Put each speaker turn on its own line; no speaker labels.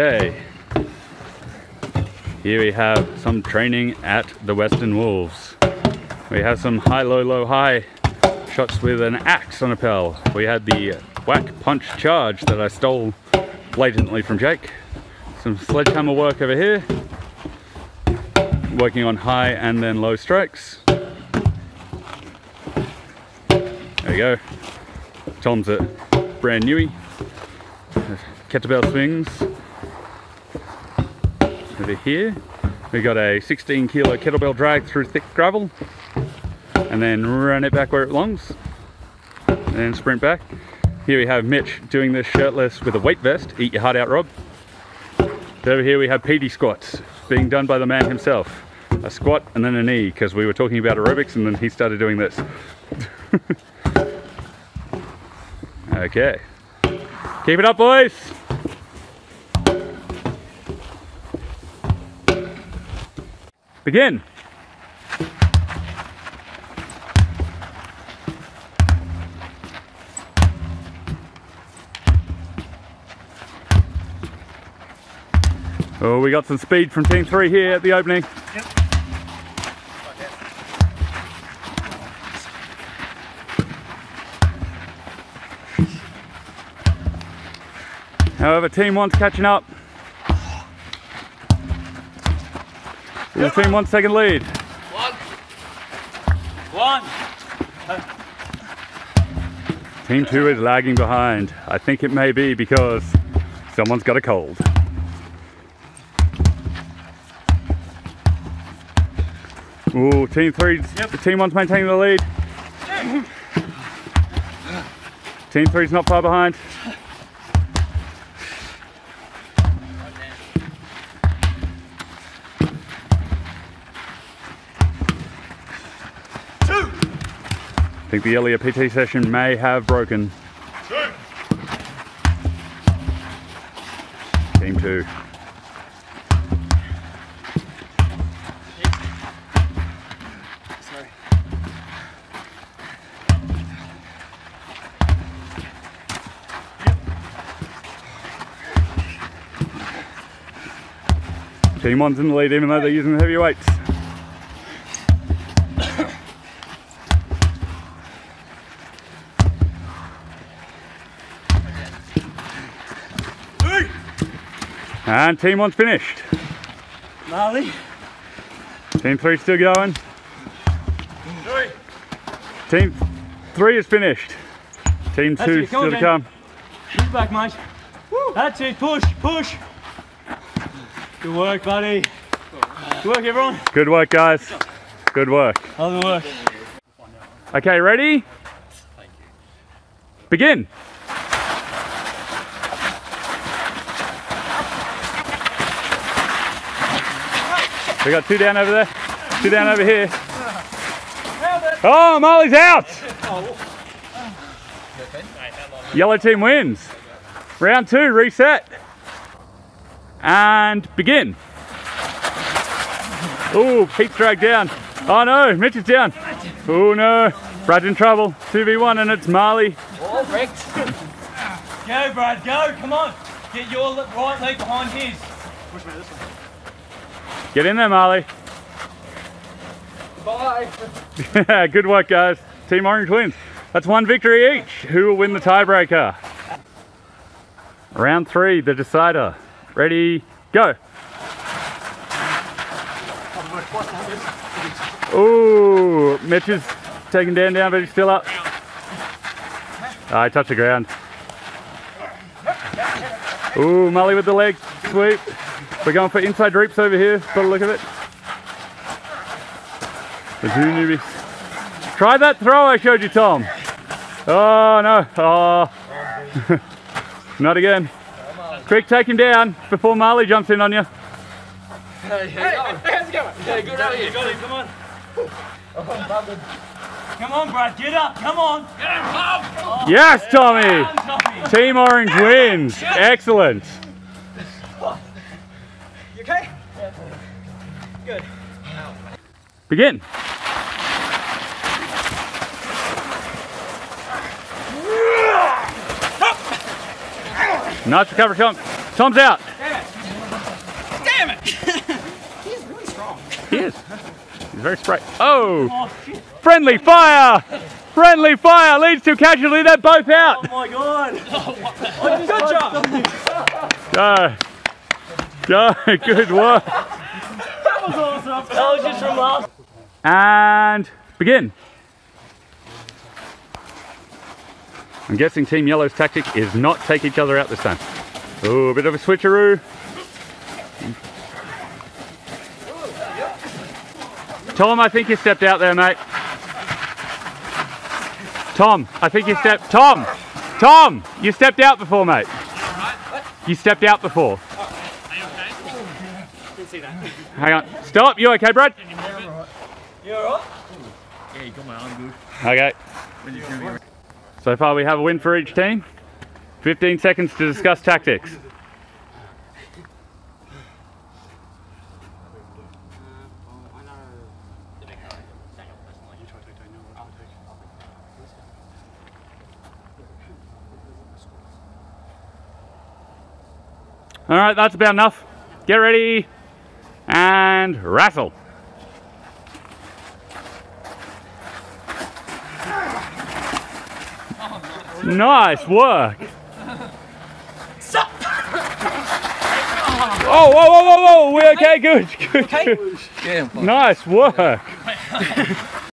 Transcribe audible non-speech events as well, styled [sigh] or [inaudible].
Okay. Here we have some training at the Western Wolves. We have some high, low, low, high shots with an axe on a pel. We had the whack, punch, charge that I stole blatantly from Jake. Some sledgehammer work over here. Working on high and then low strikes. There we go. Tom's a brand newie. Kettlebell swings. Over here, we got a 16 kilo kettlebell drag through thick gravel and then run it back where it belongs and then sprint back. Here we have Mitch doing this shirtless with a weight vest. Eat your heart out, Rob. Over here we have PD squats being done by the man himself. A squat and then a knee because we were talking about aerobics and then he started doing this. [laughs] okay. Keep it up, boys. Begin. Oh, we got some speed from team three here at the opening.
Yep.
However, team one's catching up. The team one second lead.
One. One.
Team two is lagging behind. I think it may be because someone's got a cold. Ooh, team three,
Yep.
team one's maintaining the lead. Team three's not far behind. I think the earlier PT session may have broken. Team two. Team one's in the lead even though they're using the heavy weights. And team one's finished.
Marley.
Team three's still going.
Three.
Team three is finished. Team
That's
two still to
on,
come.
Back, mate. That's it. Push, push. Good work, buddy. Good work, everyone.
Good work, guys. Good work.
Other work.
Okay, ready? Begin. We got two down over there, two down over here. Oh, Molly's out. Yellow team wins. Round two, reset. And begin. Oh, Pete's dragged down. Oh no, Mitch is down. Oh no, Brad's in trouble. 2v1 and it's Marley.
All wrecked.
Go, Brad. Go. Come on. Get your right leg behind his.
Push me this one.
Get in there, Marley.
Bye.
yeah, [laughs] Good work, guys. Team Orange wins. That's one victory each. Who will win the tiebreaker? Round three, the decider. Ready, go. Ooh, Mitch is taking Dan down, but he's still up. Ah, I touch the ground. Ooh, Molly with the leg sweep. We're going for inside reaps over here, by the look of it. The two newbies. Try that throw I showed you, Tom. Oh, no. Oh. [laughs] Not again. Quick, take him down before Marley jumps in on you.
Hey, hey, how's it going? Hey, good how are
You
you?
got him. Come on. Come on, Brad. Get up. Come on.
Get him, Bob!
Yes, Tommy.
Down, Tommy.
Team Orange wins. Excellent
good.
Begin. Not recover, Tom. Thumbs out.
Damn it. Damn [laughs] it.
He's really strong. He is. He's very spry. Oh.
oh
Friendly fire. Friendly fire leads to casualty. They're both out.
Oh my god. [laughs] Oh, Good job.
Go. Uh, Go. [laughs] Good work
was just from last.
And begin. I'm guessing Team Yellow's tactic is not take each other out this time. Oh, a bit of a switcheroo. Tom, I think you stepped out there, mate. Tom, I think you stepped. Tom, Tom, you stepped out before, mate. You stepped out before. Hang on. Stop. You okay, Brad?
You alright? Yeah, you got my arm good.
Okay. So far we have a win for each team. 15 seconds to discuss tactics. All right, that's about enough. Get ready and wrestle. Nice work. Oh, whoa, whoa, whoa, whoa, we okay, good, good, good. Nice work. [laughs]